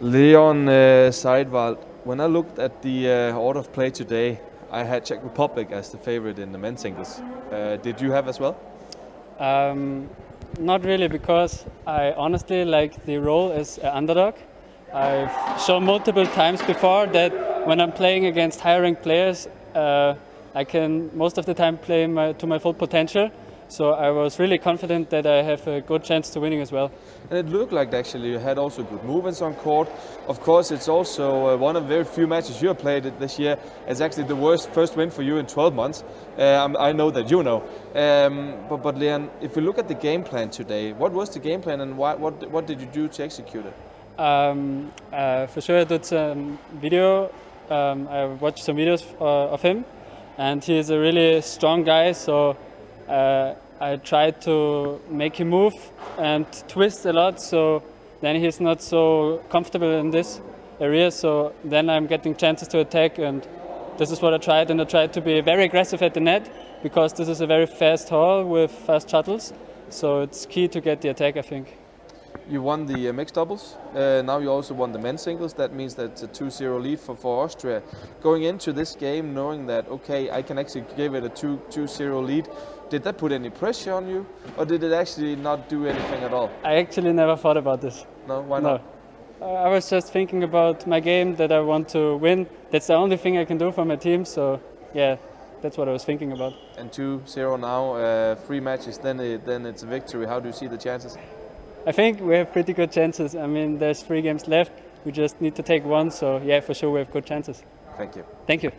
Leon uh, Seidwald, when I looked at the uh, order of play today, I had Czech Republic as the favorite in the men's singles. Uh, did you have as well? Um, not really, because I honestly like the role as an underdog. I've shown multiple times before that when I'm playing against higher ranked players, uh, I can most of the time play my, to my full potential. So I was really confident that I have a good chance to winning as well. And it looked like actually you had also good movements on court. Of course, it's also uh, one of the very few matches you have played this year. It's actually the worst first win for you in 12 months. Um, I know that you know. Um, but, but Leon, if we look at the game plan today, what was the game plan and what, what, what did you do to execute it? Um, uh, for sure, I did some video. Um, I watched some videos uh, of him, and he is a really strong guy. So uh, I try to make him move and twist a lot, so then he's not so comfortable in this area. So then I'm getting chances to attack, and this is what I tried. And I tried to be very aggressive at the net because this is a very fast hall with fast shuttles. So it's key to get the attack, I think. You won the uh, mixed doubles. Uh, now you also won the men's singles. That means that it's a 2-0 lead for, for Austria. Going into this game, knowing that okay, I can actually give it a 2-0 lead. Did that put any pressure on you, or did it actually not do anything at all? I actually never thought about this. No, why not? No. I was just thinking about my game that I want to win. That's the only thing I can do for my team. So yeah, that's what I was thinking about. And 2-0 now, uh, three matches, then it, then it's a victory. How do you see the chances? I think we have pretty good chances. I mean, there's three games left. We just need to take one. So yeah, for sure we have good chances. Thank you. Thank you.